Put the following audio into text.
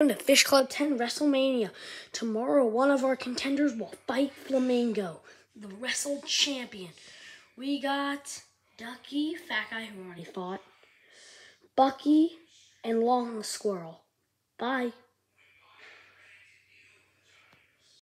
Welcome to Fish Club 10 WrestleMania. Tomorrow, one of our contenders will fight Flamingo, the Wrestle Champion. We got Ducky, Fat Guy, who already fought, Bucky, and Long Squirrel. Bye.